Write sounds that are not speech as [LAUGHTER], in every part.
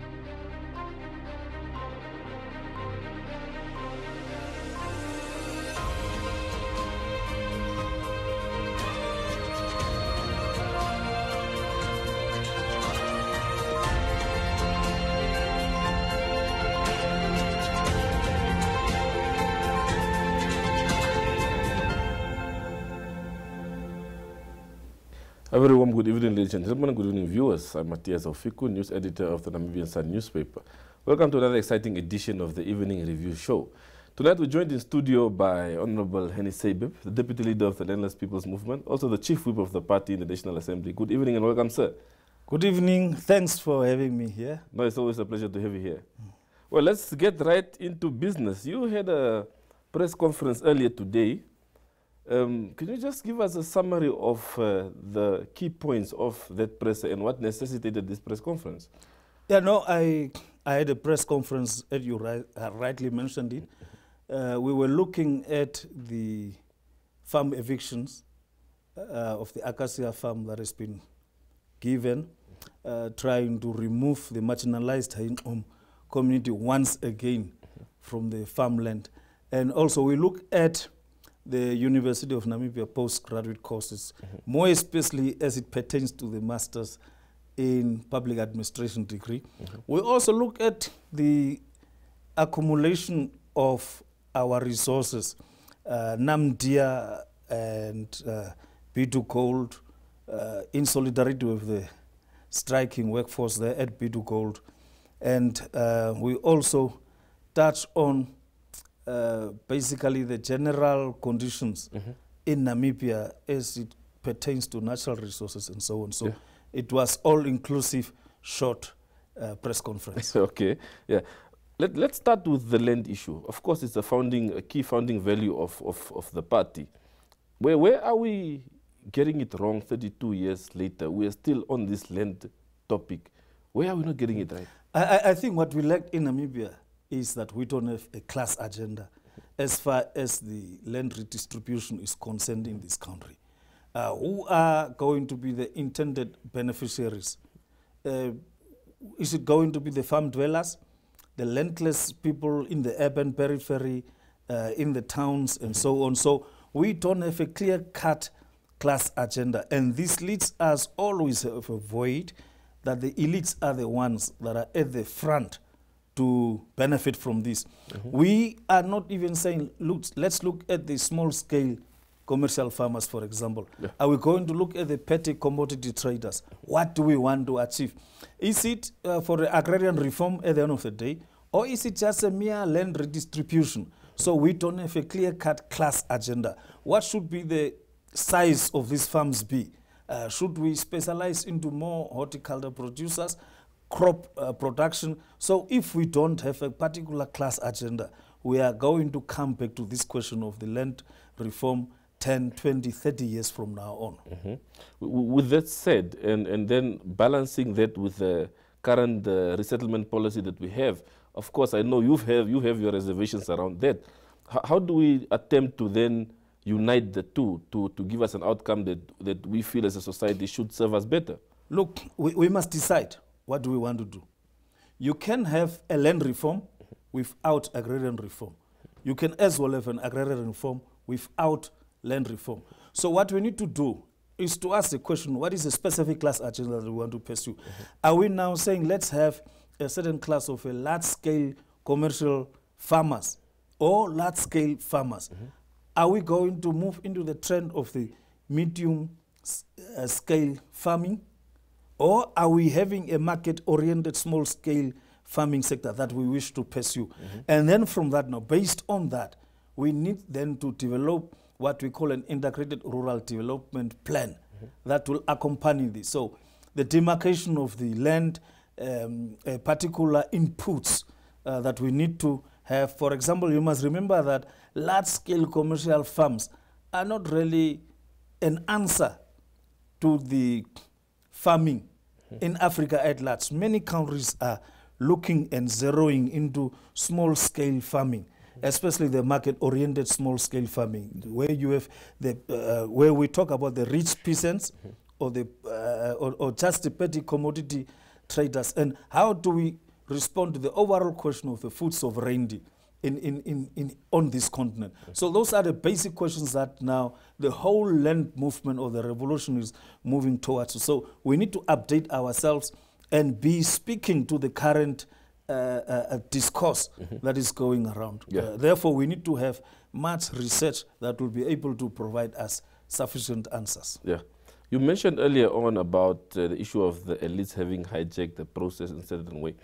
A very warm good evening, ladies and gentlemen. Good evening, viewers. I'm Matthias Ofiku, news editor of the Namibian Sun newspaper. Welcome to another exciting edition of the Evening Review Show. Tonight, we're joined in studio by Honorable Henny Seibeb, the deputy leader of the Landless People's Movement, also the chief whip of the party in the National Assembly. Good evening and welcome, sir. Good evening. Thanks for having me here. No, it's always a pleasure to have you here. Well, let's get right into business. You had a press conference earlier today um, can you just give us a summary of uh, the key points of that press and what necessitated this press conference? Yeah, no, I, I had a press conference, as you ri uh, rightly mentioned it. Uh, we were looking at the farm evictions uh, of the Acacia farm that has been given, uh, trying to remove the marginalized community once again from the farmland. And also we look at the University of Namibia postgraduate courses, mm -hmm. more especially as it pertains to the master's in public administration degree. Mm -hmm. We also look at the accumulation of our resources, uh, NAMDIA and uh, B2 Gold, uh, in solidarity with the striking workforce there at B2 Gold. And uh, we also touch on uh, basically the general conditions mm -hmm. in Namibia as it pertains to natural resources and so on. So yeah. it was all-inclusive, short uh, press conference. [LAUGHS] okay, yeah. Let, let's start with the land issue. Of course, it's a founding, a key founding value of, of, of the party. Where, where are we getting it wrong 32 years later? We are still on this land topic. Where are we not getting it right? I, I think what we lack in Namibia is that we don't have a class agenda as far as the land redistribution is concerned in this country. Uh, who are going to be the intended beneficiaries? Uh, is it going to be the farm dwellers, the landless people in the urban periphery, uh, in the towns, and so on? So we don't have a clear-cut class agenda, and this leads us always to avoid that the elites are the ones that are at the front to benefit from this. Mm -hmm. We are not even saying, look, let's look at the small scale commercial farmers, for example. Yeah. Are we going to look at the petty commodity traders? What do we want to achieve? Is it uh, for the agrarian reform at the end of the day, or is it just a mere land redistribution? So we don't have a clear-cut class agenda. What should be the size of these farms be? Uh, should we specialize into more horticulture producers? Crop uh, production. So if we don't have a particular class agenda, we are going to come back to this question of the land reform 10, 20, 30 years from now on. Mm -hmm. With that said, and, and then balancing that with the current uh, resettlement policy that we have, of course, I know you have, you have your reservations around that. H how do we attempt to then unite the two to, to give us an outcome that, that we feel as a society should serve us better? Look, we, we must decide what do we want to do? You can have a land reform without agrarian reform. You can as well have an agrarian reform without land reform. So what we need to do is to ask the question, what is the specific class agenda that we want to pursue? Mm -hmm. Are we now saying let's have a certain class of a large-scale commercial farmers or large-scale farmers? Mm -hmm. Are we going to move into the trend of the medium-scale uh, farming? Or are we having a market-oriented small-scale farming sector that we wish to pursue? Mm -hmm. And then from that now, based on that, we need then to develop what we call an integrated rural development plan mm -hmm. that will accompany this. So the demarcation of the land, um, particular inputs uh, that we need to have. For example, you must remember that large-scale commercial farms are not really an answer to the farming in Africa at large. Many countries are looking and zeroing into small-scale farming, especially the market-oriented small-scale farming, where you have the uh, where we talk about the rich peasants or the uh, or, or just the petty commodity traders, and how do we respond to the overall question of the food sovereignty in, in, in, in, on this continent. So those are the basic questions that now the whole land movement or the revolution is moving towards. So we need to update ourselves and be speaking to the current uh, uh, uh, discourse that is going around. Yeah. Uh, therefore, we need to have much research that will be able to provide us sufficient answers. Yeah. You mentioned earlier on about uh, the issue of the elites having hijacked the process in a certain way.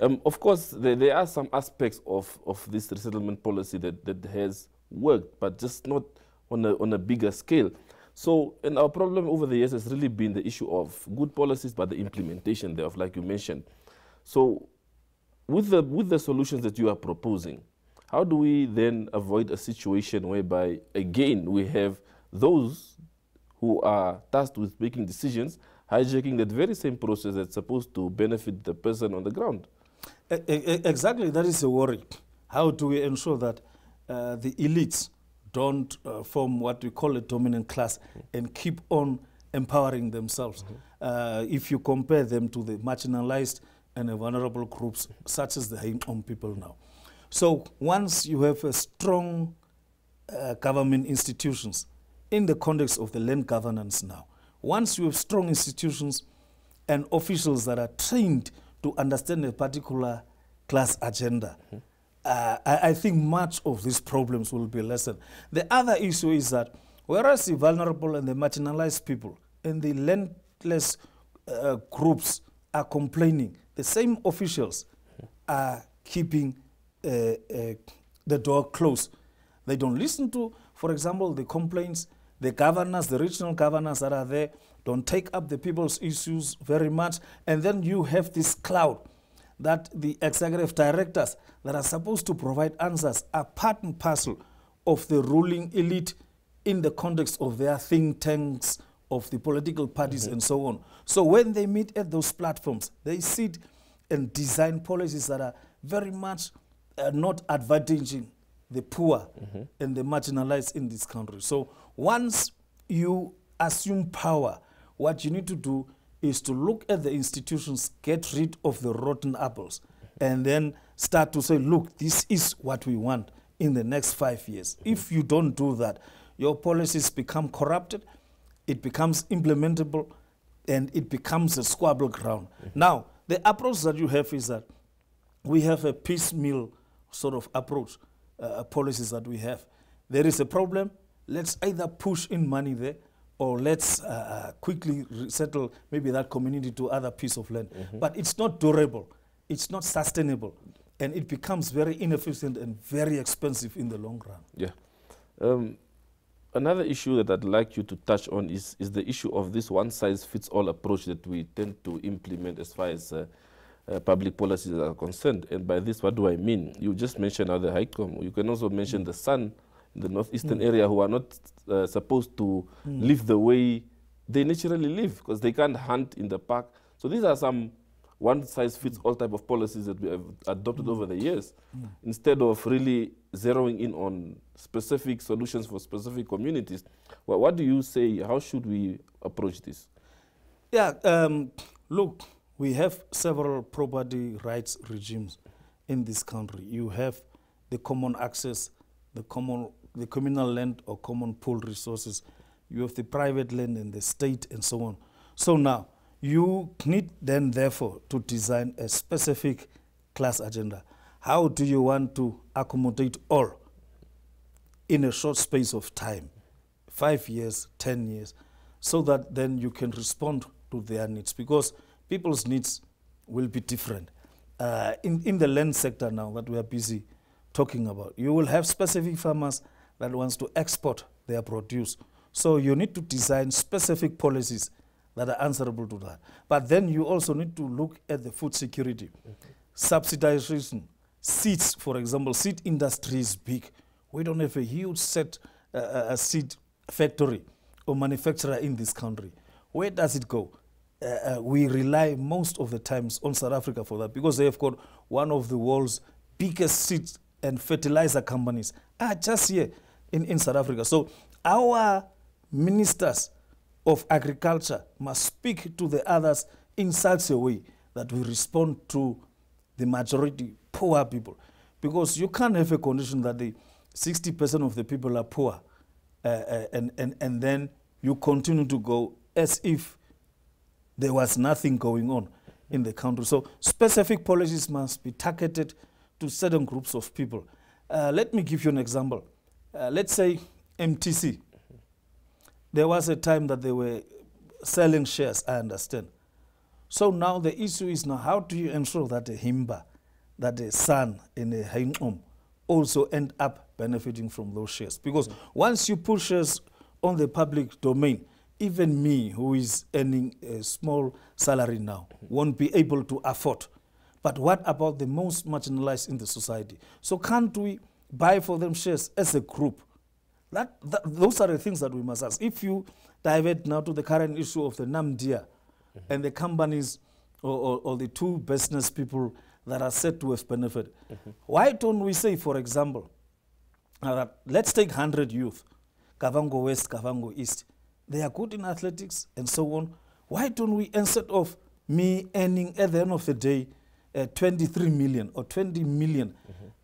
Um, of course, there, there are some aspects of, of this resettlement policy that, that has worked, but just not on a, on a bigger scale. So, and our problem over the years has really been the issue of good policies, but the implementation thereof, like you mentioned. So, with the, with the solutions that you are proposing, how do we then avoid a situation whereby, again, we have those who are tasked with making decisions hijacking that very same process that's supposed to benefit the person on the ground? Exactly, that is a worry. How do we ensure that uh, the elites don't uh, form what we call a dominant class and keep on empowering themselves? Uh, if you compare them to the marginalized and the vulnerable groups, such as the Hainkom people now. So once you have a strong uh, government institutions in the context of the land governance now, once you have strong institutions and officials that are trained to understand a particular class agenda, uh, I, I think much of these problems will be lessened. The other issue is that whereas the vulnerable and the marginalized people and the landless uh, groups are complaining, the same officials are keeping uh, uh, the door closed. They don't listen to, for example, the complaints. The governors, the regional governors that are there, don't take up the people's issues very much. And then you have this cloud that the executive directors that are supposed to provide answers are part and parcel of the ruling elite in the context of their think tanks, of the political parties, and so on. So when they meet at those platforms, they sit and design policies that are very much uh, not advantaging the poor and the marginalized in this country. So once you assume power, what you need to do is to look at the institutions, get rid of the rotten apples, and then start to say, look, this is what we want in the next five years. If you don't do that, your policies become corrupted, it becomes implementable, and it becomes a squabble ground. Now, the approach that you have is that we have a piecemeal sort of approach, uh, policies that we have. There is a problem, let's either push in money there or let's uh, uh, quickly resettle maybe that community to other piece of land. But it's not durable, it's not sustainable, and it becomes very inefficient and very expensive in the long run. Yeah. Um, another issue that I'd like you to touch on is, is the issue of this one size fits all approach that we tend to implement as far as uh, uh, public policies are concerned. And by this, what do I mean? You just mentioned now the HICOM. You can also mention the San the northeastern area who are not uh, supposed to live the way they naturally live because they can't hunt in the park. So these are some one size fits all type of policies that we have adopted over the years instead of really zeroing in on specific solutions for specific communities. Well, what do you say? How should we approach this? Yeah, um, look, we have several property rights regimes in this country. You have the common access, the common, the communal land or common pool resources. You have the private land and the state and so on. So now you need then therefore to design a specific class agenda. How do you want to accommodate all in a short space of time? five years, 10 years, so that then you can respond to their needs because people's needs will be different. Uh, in, in the land sector now that we are busy talking about, you will have specific farmers that wants to export their produce. So you need to design specific policies that are answerable to that. But then you also need to look at the food security, subsidization, seeds, for example, seed industry is big. We don't have a huge set uh, uh, a seed factory or manufacturer in this country. Where does it go? Uh, uh, we rely most of the times on South Africa for that because they have got one of the world's biggest seed and fertilizer companies are just here in, in South Africa. So our ministers of agriculture must speak to the others in such a way that we respond to the majority poor people. Because you can't have a condition that the 60% of the people are poor uh, uh, and, and, and then you continue to go as if there was nothing going on in the country. So specific policies must be targeted to certain groups of people. Uh, let me give you an example. Uh, let's say MTC. There was a time that they were selling shares, I understand. So now the issue is now how do you ensure that a Himba, that a San in a Haingom also end up benefiting from those shares? Because once you put shares on the public domain, even me who is earning a small salary now won't be able to afford. But what about the most marginalized in the society? So can't we buy for them shares as a group? That, that, those are the things that we must ask. If you divert now to the current issue of the NAMDIA and the companies or, or, or the two business people that are said to have benefited, why don't we say, for example, uh, let's take 100 youth, Kavango West, Kavango East. They are good in athletics and so on. Why don't we, instead of me earning at the end of the day uh, 23 million or 20 million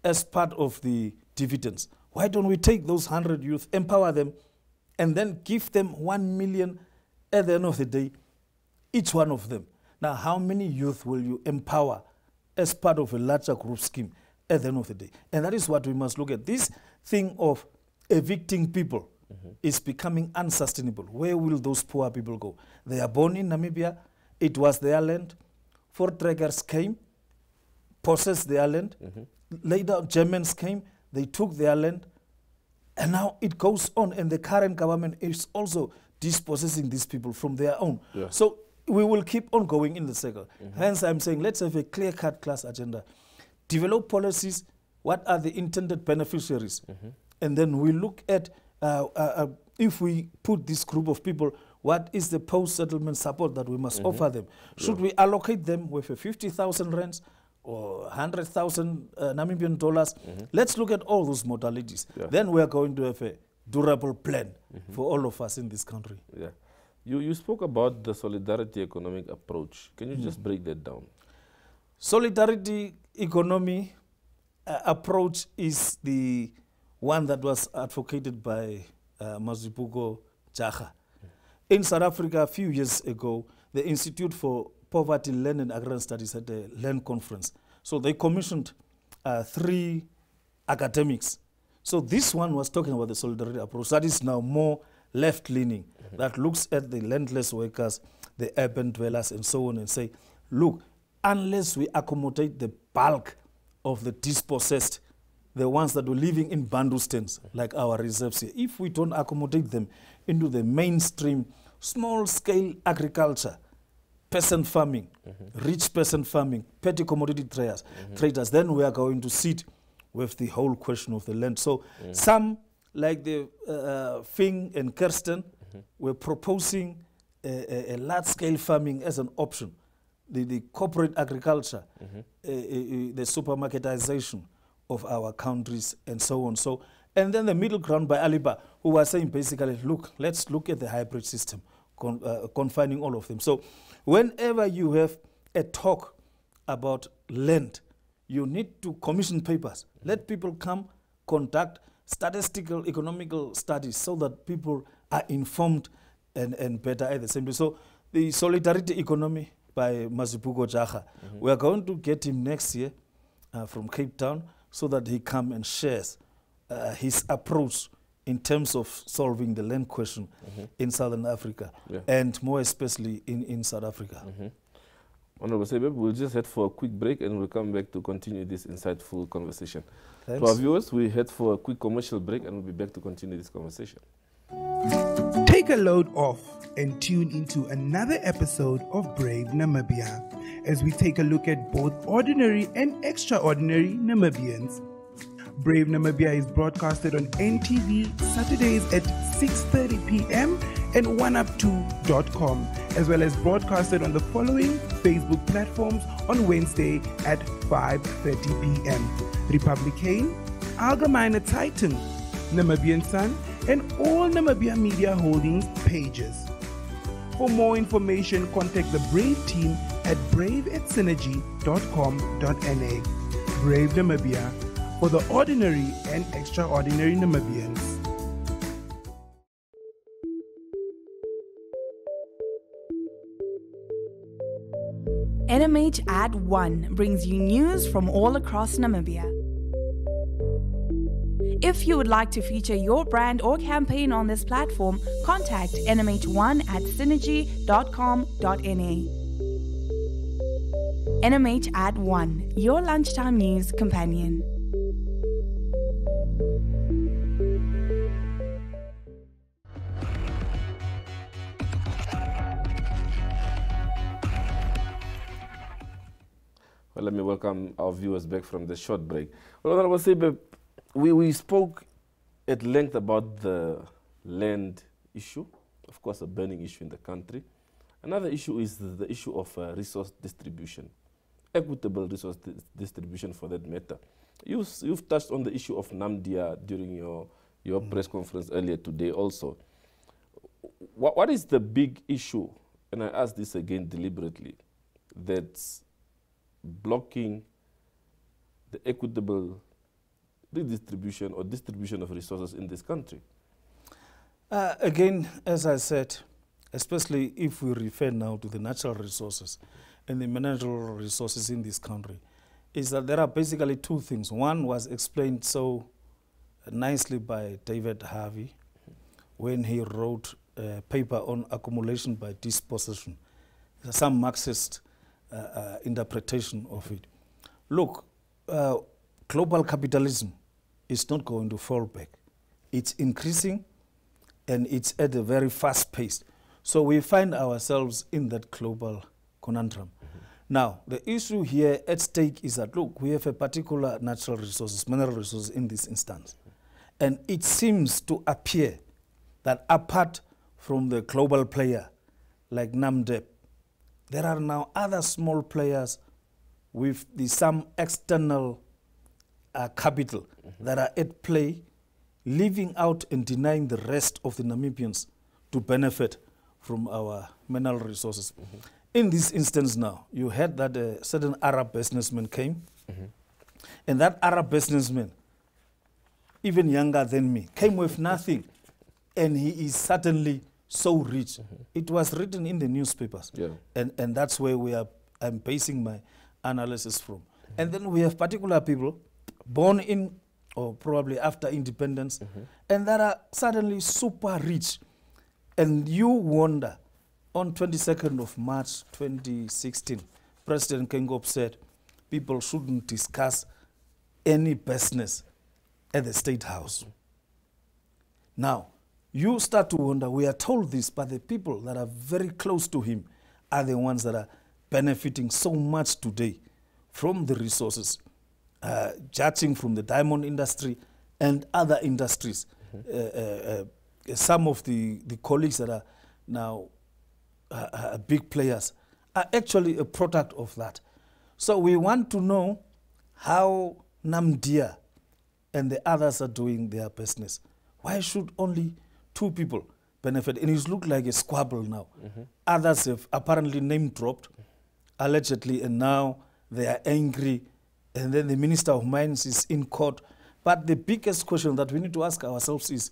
as part of the dividends, why don't we take those 100 youth, empower them, and then give them 1 million at the end of the day, each one of them? Now, how many youth will you empower as part of a larger group scheme at the end of the day? And that is what we must look at. This thing of evicting people mm-hmm. is becoming unsustainable. Where will those poor people go? They are born in Namibia, it was their land. Voortrekkers came, possessed their land. Mm-hmm. Later, Germans came, they took their land. And now it goes on, and the current government is also dispossessing these people from their own. Yeah. So we will keep on going in the circle. Hence, I'm saying let's have a clear cut class agenda. Develop policies. What are the intended beneficiaries? And then we look at uh, uh, uh, if we put this group of people, what is the post settlement support that we must offer them? Should we allocate them with a 50,000 rands or 100,000 uh, Namibian dollars? Let's look at all those modalities. Yeah. Then we are going to have a durable plan for all of us in this country. Yeah. You, you spoke about the solidarity economic approach. Can you just break that down? Solidarity economy uh, approach is the one that was advocated by uh, Mazibuko Jara. In South Africa, a few years ago, the Institute for Poverty, Land and Agrarian Studies at the land conference. So they commissioned uh, three academics. So this one was talking about the solidarity approach. That is now more left-leaning, that looks at the landless workers, the urban dwellers, and so on, and say, look, unless we accommodate the bulk of the dispossessed, the ones that were living in bantustans, like our reserves here, if we don't accommodate them into the mainstream small-scale agriculture, peasant farming, rich peasant farming, petty commodity traders, traders, then we are going to sit with the whole question of the land. So some, like the uh, Vink and Kirsten, were proposing a, a, a large-scale farming as an option. The, the corporate agriculture, uh, uh, uh, the supermarketization of our countries, and so on. So, and then the middle ground by Aliber, who was saying basically, look, let's look at the hybrid system, con, uh, confining all of them. So, whenever you have a talk about land, you need to commission papers. Let people come conduct statistical, economical studies so that people are informed and, and better at the same time. So the solidarity economy by Mazibuko Jara, we are going to get him next year uh, from Cape Town so that he come and shares uh, his approach in terms of solving the land question mm-hmm. in Southern Africa Yeah. and more especially in, in South Africa. Mm-hmm. Honorable Seibeb, we'll just head for a quick break and we'll come back to continue this insightful conversation. Thanks. To our viewers, we head for a quick commercial break and we'll be back to continue this conversation. Take a load off and tune into another episode of Brave Namibia as we take a look at both ordinary and extraordinary Namibians. Brave Namibia is broadcasted on NTV Saturdays at 6:30 p.m. and oneup2.com as well as broadcasted on the following Facebook platforms on Wednesday at 5:30 p.m. Republikein, Allgemeine Zeitung, Namibian Sun, and all Namibia Media Holdings pages. For more information, contact the Brave team at brave at synergy.com.na. Brave Namibia for the ordinary and extraordinary Namibians. NMH at 1 brings you news from all across Namibia. If you would like to feature your brand or campaign on this platform, contact NMH1 at synergy.com.na. NMH at 1, your lunchtime news companion. Well, let me welcome our viewers back from the short break. Well, Honorable Sebe, we, we spoke at length about the land issue, of course, a burning issue in the country. Another issue is the, issue of uh, resource distribution, equitable resource di- distribution for that matter. You, you've touched on the issue of Namdia during your, your press conference earlier today also. What, what is the big issue, and I ask this again deliberately, that's blocking the equitable redistribution or distribution of resources in this country. Uh, again, as I said, especially if we refer now to the natural resources and the mineral resources in this country, is that there are basically two things. One was explained so nicely by David Harvey when he wrote a paper on accumulation by dispossession, some Marxist uh, uh, interpretation of it. Look, uh, global capitalism is not going to fall back. It's increasing and it's at a very fast pace. So we find ourselves in that global conundrum. Now, the issue here at stake is that look, we have a particular natural resources, mineral resources in this instance. And it seems to appear that apart from the global player like Namdeb, there are now other small players with the, some external uh, capital mm-hmm. that are at play, leaving out and denying the rest of the Namibians to benefit from our mineral resources. Mm-hmm. In this instance now, you heard that a certain Arab businessman came, mm-hmm. and that Arab businessman, even younger than me, came with nothing, and he is certainly so rich. Mm-hmm. It was written in the newspapers, Yeah. and, and that's where we are. I'm basing my analysis from. Mm-hmm. And then we have particular people born in or probably after independence, mm-hmm. and that are suddenly super rich. And you wonder, on 22nd of March 2016, President Geingob said people shouldn't discuss any business at the State House. Now, you start to wonder, we are told this, but the people that are very close to him are the ones that are benefiting so much today from the resources, uh, judging from the diamond industry and other industries. Uh, uh, uh, some of the, the colleagues that are now uh, uh, big players are actually a product of that. So we want to know how Namdia and the others are doing their business. Why should only two people benefit? And it looked like a squabble now. Mm-hmm. Others have apparently name dropped, allegedly, and now they are angry. And then the Minister of Mines is in court. But the biggest question that we need to ask ourselves is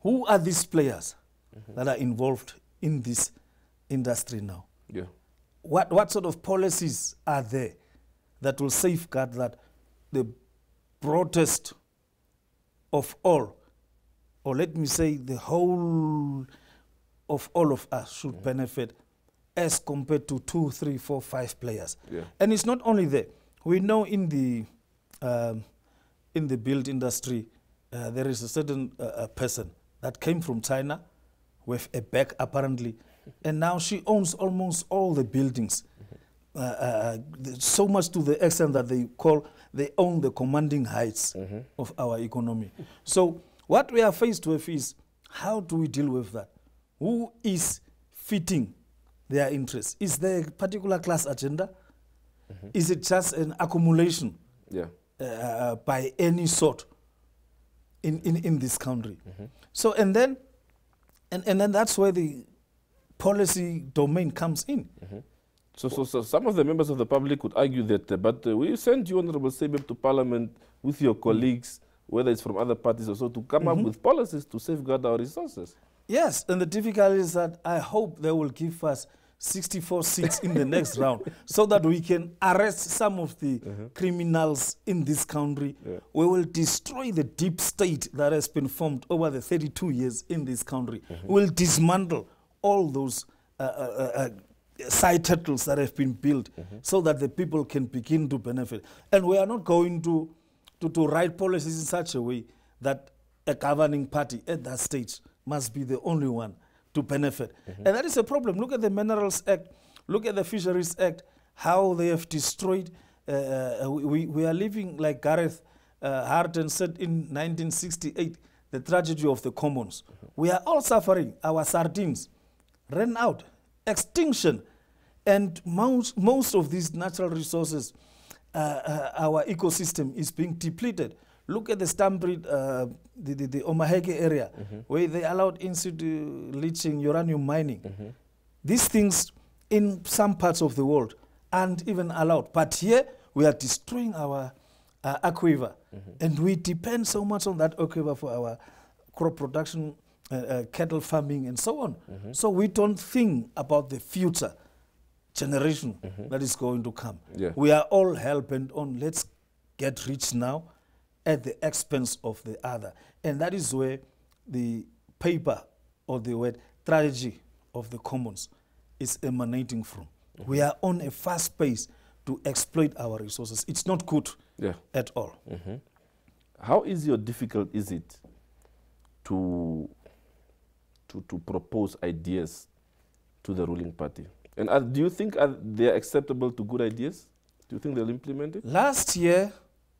who are these players mm-hmm. that are involved in this industry now? Yeah. what, what sort of policies are there that will safeguard that the broadest of all, or let me say the whole of all of us should benefit as compared to two, three, four, five players. Yeah. And it's not only there. We know in the um, in the build industry, uh, there is a certain uh, uh, person that came from China with a bag apparently, [LAUGHS] and now she owns almost all the buildings. Uh, uh, so much to the extent that they call they own the commanding heights of our economy. So what we are faced with is how do we deal with that? Who is fitting their interests? Is there a particular class agenda? Is it just an accumulation Yeah. uh, by any sort in, in, in this country? So and then and, and then that's where the policy domain comes in. So, so, so some of the members of the public would argue that, uh, but uh, we sent you, Honorable Seibeb, to Parliament with your colleagues, whether it's from other parties or so, to come up with policies to safeguard our resources. Yes, and the difficulty is that I hope they will give us 64 seats in the next round [LAUGHS] so that we can arrest some of the criminals in this country. Yeah. We will destroy the deep state that has been formed over the 32 years in this country. We'll dismantle all those uh, uh, uh, uh, side titles that have been built so that the people can begin to benefit. And we are not going to, to, to write policies in such a way that a governing party at that stage must be the only one to benefit. And that is a problem. Look at the Minerals Act, look at the Fisheries Act, how they have destroyed. Uh, uh, we, we are living, like Garrett uh, said in 1968, the tragedy of the commons. We are all suffering. Our sardines ran out, extinction. And most, most of these natural resources, uh, uh, our ecosystem is being depleted. Look at the Stampriet, uh, the, the, the Omaheke area, where they allowed in situ leaching, uranium mining. These things in some parts of the world aren't even allowed. But here, we are destroying our uh, aquifer. And we depend so much on that aquifer for our crop production, uh, uh, cattle farming, and so on. So we don't think about the future generation mm-hmm. that is going to come. Yeah. We are all hell bent on let's get rich now at the expense of the other. And that is where the paper or the word strategy of the commons is emanating from. Mm-hmm. We are on a fast pace to exploit our resources. It's not good Yeah. at all. Mm-hmm. How easy or difficult is it to, to, to propose ideas to the ruling party? And are, do you think are they are acceptable to good ideas? Do you think they'll implement it? Last year,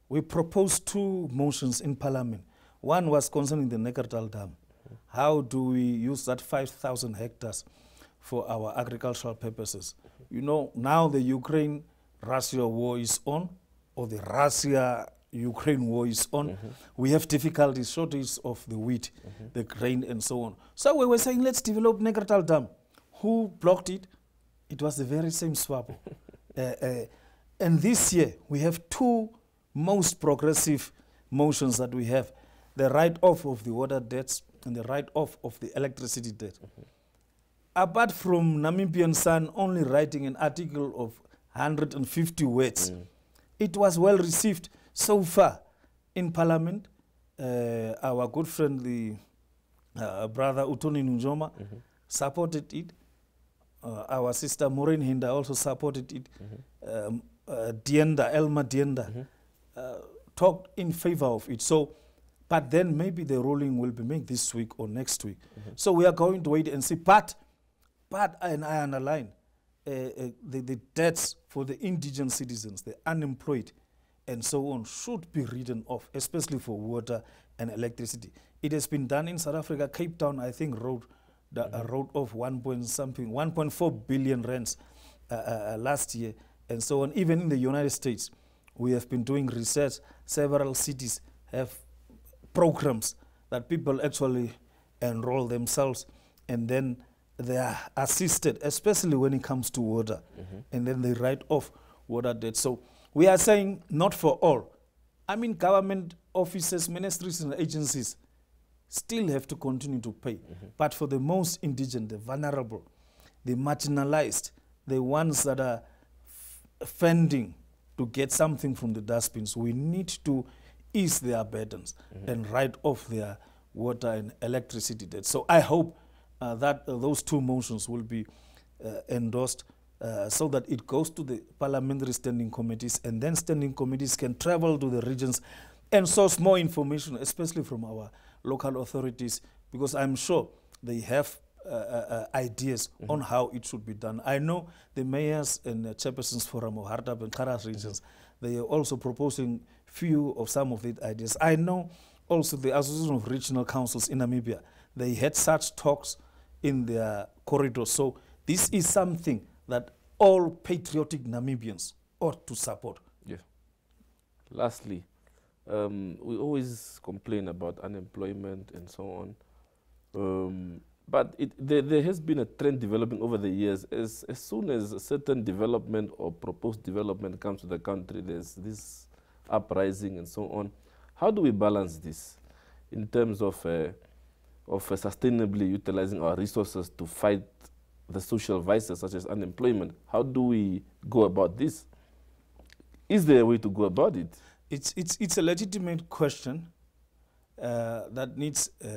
we proposed two motions in Parliament. One was concerning the Neckartal Dam. How do we use that 5,000 hectares for our agricultural purposes? You know, now the Ukraine Russia war is on, or the Russia Ukraine war is on. Mm-hmm. We have difficulties, shortage of the wheat, mm-hmm. the grain, and so on. So we were saying, let's develop Neckartal Dam. Who blocked it? It was the very same SWAPO. [LAUGHS] uh, uh, and this year, we have two most progressive motions that we have the write off of the water debts and the write off of the electricity debt. Apart from Namibian Sun only writing an article of 150 words, it was well received so far in Parliament. Uh, our good friend, the uh, brother Utoni Nujoma, supported it. Uh, our sister Maureen Hinda also supported it. Um, uh, Dienda, Elma Dienda, uh, talked in favor of it. So, but then maybe the ruling will be made this week or next week. So we are going to wait and see. But, but and I underline, uh, uh, the, the debts for the indigent citizens, the unemployed, and so on should be written off, especially for water and electricity. It has been done in South Africa. Cape Town, I think, wrote the, uh, wrote off one point something, 1.4 billion rands uh, uh, uh, last year, and so on. Even in the United States, we have been doing research. Several cities have programs that people actually enroll themselves, and then they are assisted, especially when it comes to water, and then they write off water debt. So we are saying not for all. I mean, government offices, ministries, and agencies still have to continue to pay. But for the most indigent, the vulnerable, the marginalized, the ones that are fending to get something from the dustbins, we need to ease their burdens and write off their water and electricity debt. So I hope uh, that uh, those two motions will be uh, endorsed uh, so that it goes to the parliamentary standing committees and then standing committees can travel to the regions and source more information, especially from our local authorities, because I'm sure they have uh, uh, uh, ideas on how it should be done. I know the mayors and uh, chairpersons forum of Hardap and Karas regions, they are also proposing few of some of these ideas. I know also the Association of Regional Councils in Namibia, they had such talks in their corridors. So this is something that all patriotic Namibians ought to support. Yeah. Lastly, um, we always complain about unemployment and so on. Um, But it, there, there has been a trend developing over the years. As, as soon as a certain development or proposed development comes to the country, there's this uprising and so on. How do we balance this in terms of, uh, of uh, sustainably utilizing our resources to fight the social vices such as unemployment? How do we go about this? Is there a way to go about it? It's, it's, it's a legitimate question uh, that needs uh,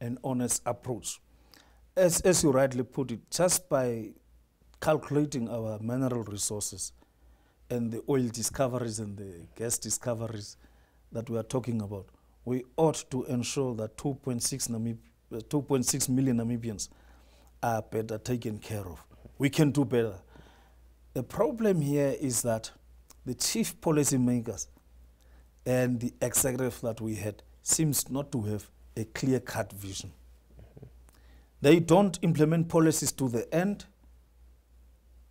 an honest approach. As, as you rightly put it, just by calculating our mineral resources and the oil discoveries and the gas discoveries that we are talking about, we ought to ensure that 2.6 Namib- uh, 2.6 million Namibians are better taken care of. We can do better. The problem here is that the chief policymakers and the executive that we had seems not to have a clear-cut vision. They don't implement policies to the end.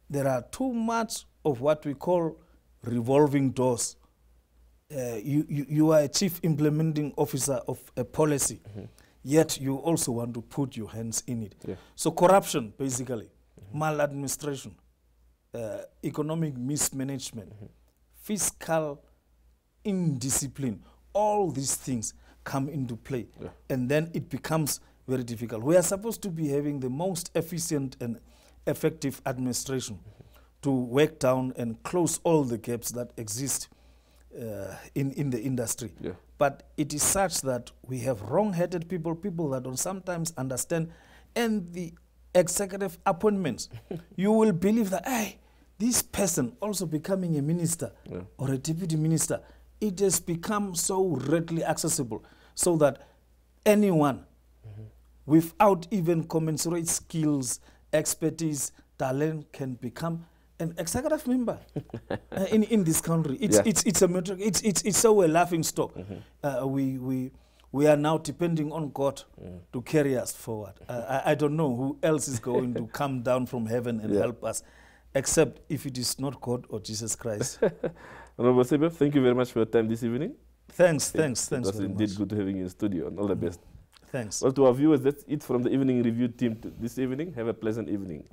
There are too much of what we call revolving doors. Uh, you, you, you are a chief implementing officer of a policy, yet you also want to put your hands in it. Yeah. So corruption, basically, maladministration, uh, economic mismanagement, fiscal indiscipline, all these things come into play. Yeah. And then it becomes very difficult. We are supposed to be having the most efficient and effective administration to work down and close all the gaps that exist uh, in, in the industry. Yeah. But it is such that we have wrong headed people, people that don't sometimes understand, and the executive appointments. [LAUGHS] you will believe that, hey, this person also becoming a minister Yeah. or a deputy minister, it has become so readily accessible so that anyone without even commensurate skills, expertise, talent can become an executive member [LAUGHS] uh, in, in this country. It's, Yeah. it's, it's a metric, it's, it's, it's so a laughing stock. Uh, we, we, we are now depending on God to carry us forward. Uh, I, I don't know who else is going to come down from heaven and Yeah. help us, except if it is not God or Jesus Christ. [LAUGHS] Honorable Sebe, thank you very much for your time this evening. thanks, It- thanks, it thanks was very indeed much. good to having you in studio and all the mm. best. Thanks. Well, to our viewers, that's it from the Evening Review team this evening. Have a pleasant evening.